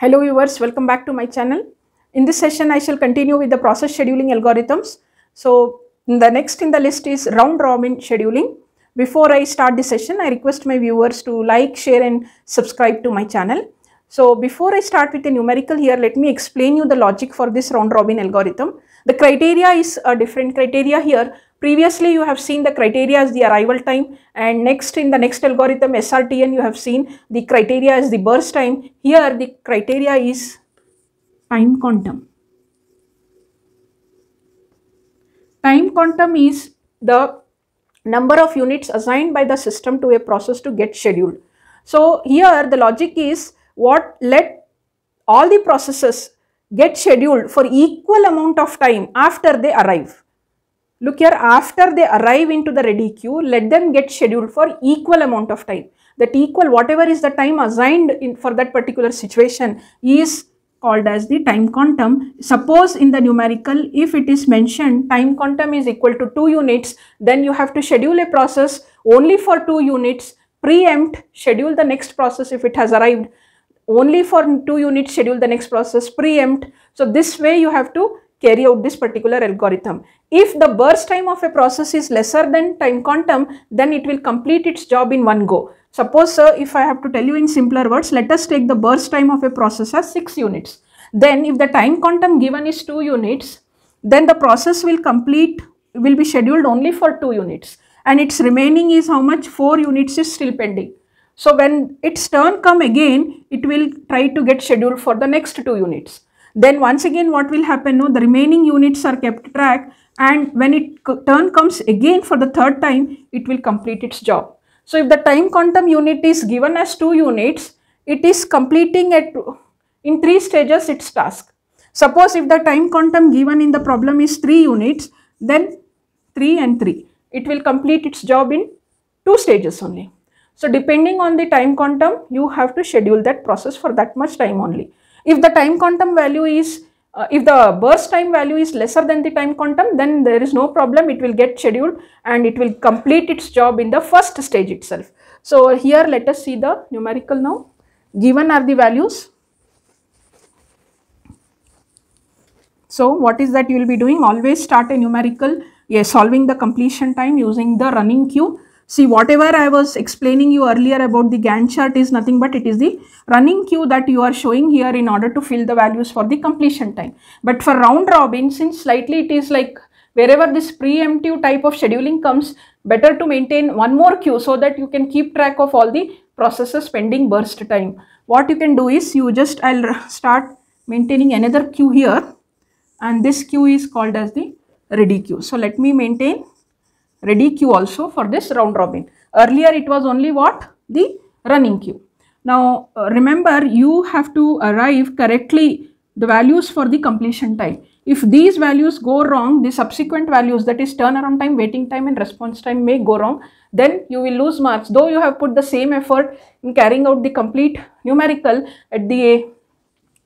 Hello viewers, welcome back to my channel. In this session, I shall continue with the process scheduling algorithms. So, the next in the list is round robin scheduling. Before I start the session, I request my viewers to like, share and subscribe to my channel. So, before I start with the numerical here, let me explain you the logic for this round robin algorithm. The criteria is a different criteria here. Previously, you have seen the criteria as the arrival time and next in the next algorithm SRTN, you have seen the criteria as the burst time. Here, the criteria is time quantum. Time quantum is the number of units assigned by the system to a process to get scheduled. So, here the logic is what let all the processes get scheduled for equal amount of time after they arrive. Look here, after they arrive into the ready queue, let them get scheduled for equal amount of time. That equal, whatever is the time assigned in, for that particular situation is called as the time quantum. Suppose in the numerical, if it is mentioned time quantum is equal to 2 units, then you have to schedule a process only for 2 units, preempt, schedule the next process if it has arrived, only for 2 units, schedule the next process, preempt. So, this way you have to carry out this particular algorithm. If the burst time of a process is lesser than time quantum, then it will complete its job in one go. Suppose sir, if I have to tell you in simpler words, let us take the burst time of a process as 6 units. Then if the time quantum given is 2 units, then the process will complete, will be scheduled only for 2 units and its remaining is how much 4 units is still pending. So when its turn come again, it will try to get scheduled for the next 2 units. Then once again what will happen, no, the remaining units are kept track and when it turn comes again for the third time, it will complete its job. So if the time quantum unit is given as 2 units, it is completing at in 3 stages its task. Suppose if the time quantum given in the problem is 3 units, then 3 and 3. It will complete its job in 2 stages only. So depending on the time quantum, you have to schedule that process for that much time only. If the time quantum value is, uh, if the burst time value is lesser than the time quantum, then there is no problem. It will get scheduled and it will complete its job in the first stage itself. So here let us see the numerical now. Given are the values. So what is that you will be doing? Always start a numerical, yes, solving the completion time using the running queue See whatever I was explaining you earlier about the Gantt chart is nothing but it is the running queue that you are showing here in order to fill the values for the completion time. But for round robin since slightly it is like wherever this preemptive type of scheduling comes better to maintain one more queue so that you can keep track of all the processes pending burst time. What you can do is you just I'll start maintaining another queue here and this queue is called as the ready queue. So let me maintain ready queue also for this round robin. Earlier it was only what? The running queue. Now uh, remember you have to arrive correctly the values for the completion time. If these values go wrong, the subsequent values that is turnaround time, waiting time and response time may go wrong, then you will lose marks. Though you have put the same effort in carrying out the complete numerical at the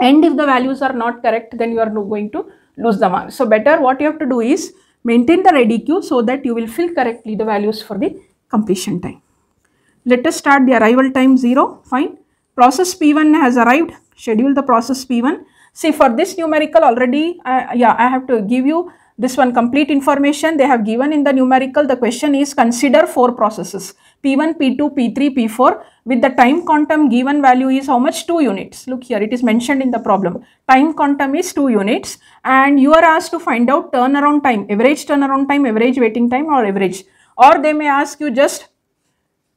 end if the values are not correct, then you are going to lose the marks. So better what you have to do is maintain the ready queue so that you will fill correctly the values for the completion time. Let us start the arrival time 0, fine. Process P1 has arrived, schedule the process P1. See for this numerical already, uh, yeah, I have to give you this one complete information they have given in the numerical. The question is consider four processes P1, P2, P3, P4 with the time quantum given value is how much 2 units. Look here it is mentioned in the problem. Time quantum is 2 units and you are asked to find out turnaround time, average turnaround time, average waiting time or average or they may ask you just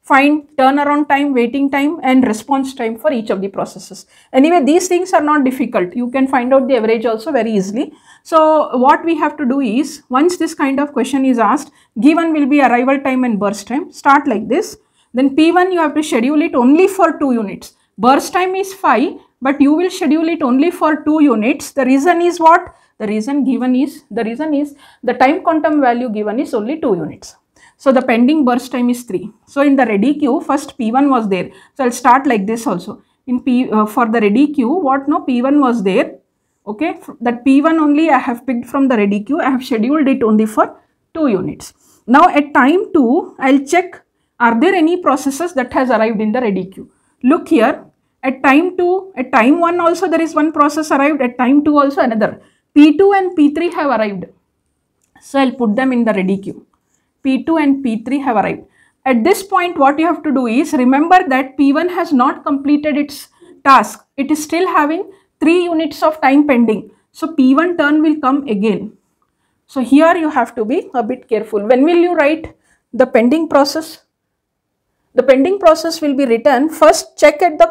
find turnaround time, waiting time and response time for each of the processes. Anyway, these things are not difficult. You can find out the average also very easily. So, what we have to do is, once this kind of question is asked, given will be arrival time and burst time, start like this. Then P1 you have to schedule it only for 2 units. Burst time is 5, but you will schedule it only for 2 units. The reason is what? The reason given is, the reason is the time quantum value given is only 2 units. So the pending burst time is 3. So in the ready queue, first P1 was there. So I'll start like this also. In P uh, for the ready queue, what no P1 was there. Okay, that P1 only I have picked from the ready queue. I have scheduled it only for 2 units. Now at time 2, I'll check are there any processes that has arrived in the ready queue. Look here, At time 2, at time 1 also there is one process arrived, at time 2 also another. P2 and P3 have arrived. So I'll put them in the ready queue. P2 and P3 have arrived. At this point what you have to do is remember that P1 has not completed its task. It is still having 3 units of time pending. So P1 turn will come again. So here you have to be a bit careful. When will you write the pending process? The pending process will be written. First check at the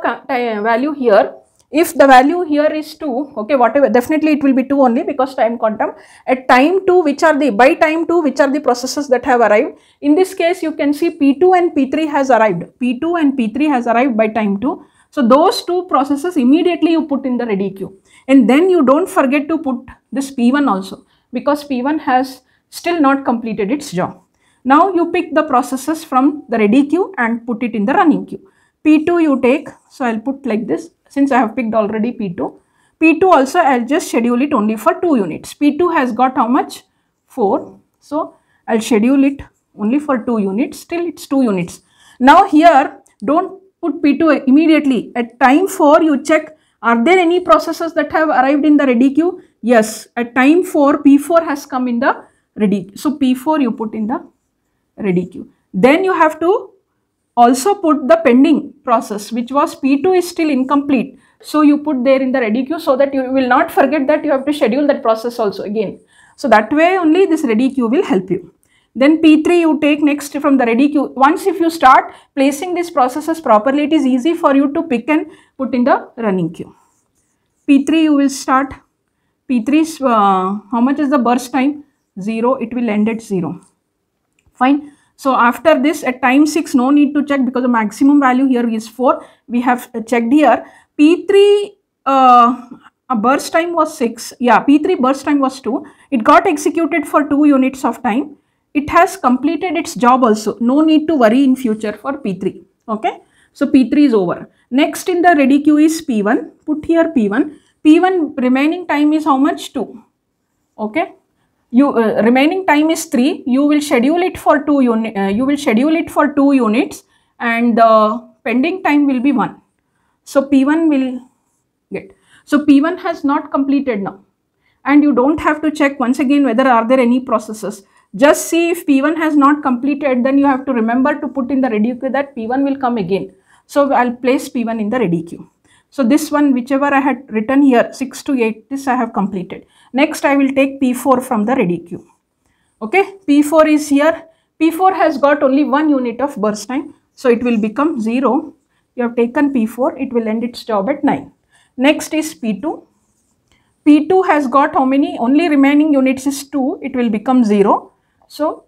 value here. If the value here is 2, okay, whatever, definitely it will be 2 only because time quantum. At time 2, which are the, by time 2, which are the processes that have arrived. In this case, you can see P2 and P3 has arrived. P2 and P3 has arrived by time 2. So those two processes immediately you put in the ready queue. And then you don't forget to put this P1 also because P1 has still not completed its job. Now you pick the processes from the ready queue and put it in the running queue. P2 you take, so I'll put like this since I have picked already P2. P2 also I'll just schedule it only for 2 units. P2 has got how much? 4. So I'll schedule it only for 2 units. Still it's 2 units. Now here don't put P2 immediately. At time 4 you check are there any processes that have arrived in the ready queue? Yes. At time 4 P4 has come in the ready. So P4 you put in the ready queue. Then you have to also put the pending process which was P2 is still incomplete. So you put there in the ready queue so that you will not forget that you have to schedule that process also again. So that way only this ready queue will help you. Then P3 you take next from the ready queue. Once if you start placing these processes properly, it is easy for you to pick and put in the running queue. P3 you will start. P3 is, uh, how much is the burst time? 0, it will end at 0. Fine. So after this at time 6 no need to check because the maximum value here is 4. We have checked here. P3 uh, burst time was 6. Yeah, P3 burst time was 2. It got executed for 2 units of time. It has completed its job also. No need to worry in future for P3. Okay. So P3 is over. Next in the ready queue is P1. Put here P1. P1 remaining time is how much? 2. Okay you uh, remaining time is 3 you will schedule it for 2 unit uh, you will schedule it for 2 units and the pending time will be 1 so p1 will get. So p1 has not completed now. And you don't have to check once again whether are there any processes. Just see if p1 has not completed then you have to remember to put in the ready queue that p1 will come again. So i'll place p1 in the ready queue so this one whichever i had written here 6 to 8 this i have completed Next, I will take P4 from the ready queue. Okay, P4 is here. P4 has got only one unit of burst time. So, it will become 0. You have taken P4, it will end its job at 9. Next is P2. P2 has got how many? Only remaining units is 2. It will become 0. So,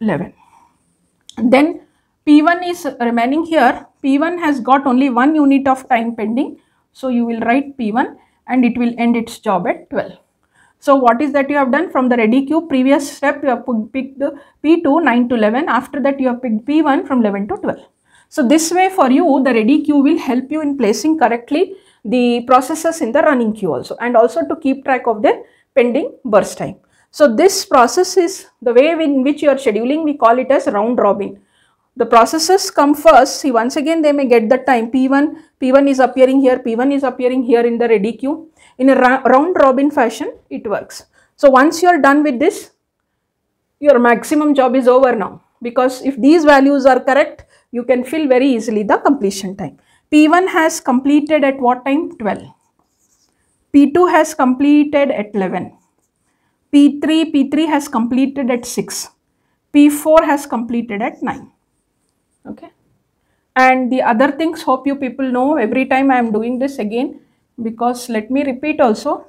11. Then P1 is remaining here. P1 has got only one unit of time pending. So, you will write P1 and it will end its job at 12. So what is that you have done from the ready queue previous step you have picked the P2 9 to 11 after that you have picked P1 from 11 to 12. So this way for you the ready queue will help you in placing correctly the processes in the running queue also and also to keep track of the pending burst time. So this process is the way in which you are scheduling we call it as round robin the processes come first. See once again they may get the time. P1 p1 is appearing here. P1 is appearing here in the ready queue. In a round robin fashion it works. So once you are done with this your maximum job is over now. Because if these values are correct you can fill very easily the completion time. P1 has completed at what time? 12 p2 has completed at 11 p3 p3 has completed at 6 p4 has completed at 9 okay. And the other things hope you people know every time I am doing this again because let me repeat also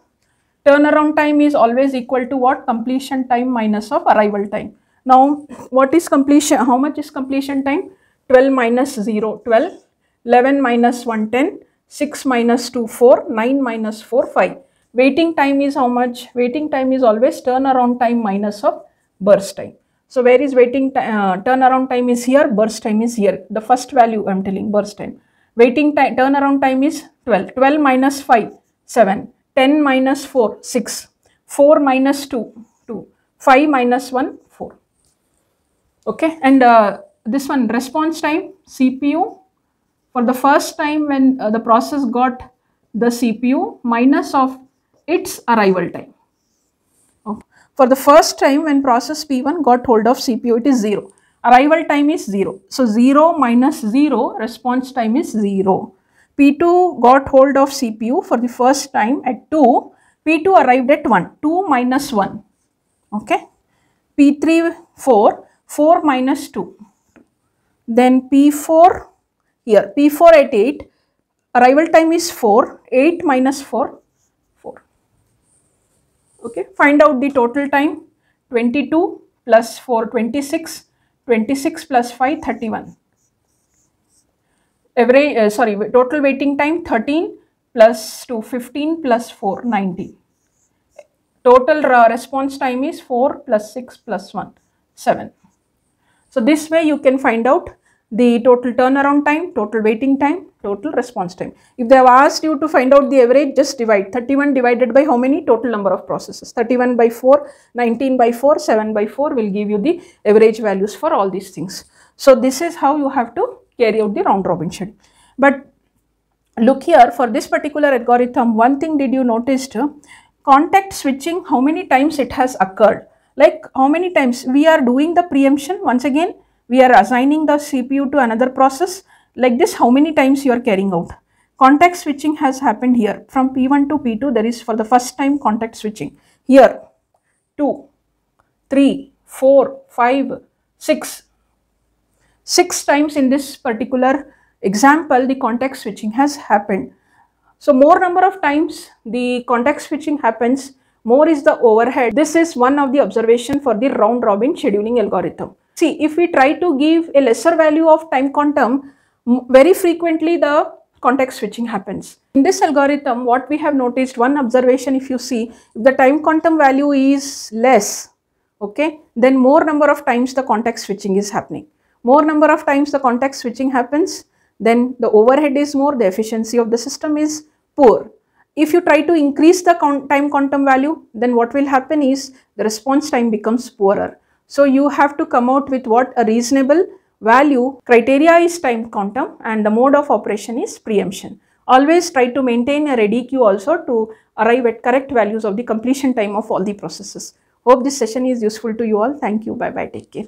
turnaround time is always equal to what? Completion time minus of arrival time. Now what is completion how much is completion time? 12 minus 0 12 11 minus 1 10 6 minus 2 4 9 minus 4 5 waiting time is how much? Waiting time is always turnaround time minus of burst time so where is waiting uh, turnaround time is here, burst time is here. The first value I am telling burst time. Waiting time turnaround time is 12. 12 minus 5, 7. 10 minus 4, 6. 4 minus 2, 2. 5 minus 1, 4. Okay, and uh, this one response time CPU for the first time when uh, the process got the CPU minus of its arrival time. For the first time when process P1 got hold of CPU, it is 0. Arrival time is 0. So, 0 minus 0, response time is 0. P2 got hold of CPU for the first time at 2, P2 arrived at 1, 2 minus 1, okay. P3, 4, 4 minus 2. Then P4, here P4 at 8, arrival time is 4, 8 minus 4, 4. Okay, find out the total time, 22 plus 4, 26, 26 plus 5, 31 average uh, sorry total waiting time 13 plus 2 15 plus 4 19 total response time is 4 plus 6 plus 1 7 so this way you can find out the total turnaround time total waiting time total response time. If they have asked you to find out the average just divide. 31 divided by how many? Total number of processes. 31 by 4 19 by 4 7 by 4 will give you the average values for all these things. So this is how you have to carry out the round robin schedule. But look here for this particular algorithm, one thing did you notice context switching, how many times it has occurred. Like how many times? We are doing the preemption once again, we are assigning the CPU to another process like this how many times you are carrying out. Context switching has happened here from P1 to P2 there is for the first time context switching. Here 2, 3, 4, 5, 6 six times in this particular example the context switching has happened. So more number of times the context switching happens more is the overhead. This is one of the observation for the round robin scheduling algorithm. See if we try to give a lesser value of time quantum very frequently the context switching happens. In this algorithm what we have noticed one observation if you see if the time quantum value is less okay then more number of times the context switching is happening more number of times the context switching happens, then the overhead is more, the efficiency of the system is poor. If you try to increase the time quantum value, then what will happen is the response time becomes poorer. So you have to come out with what a reasonable value criteria is time quantum and the mode of operation is preemption. Always try to maintain a ready queue also to arrive at correct values of the completion time of all the processes. Hope this session is useful to you all. Thank you. Bye bye. Take care.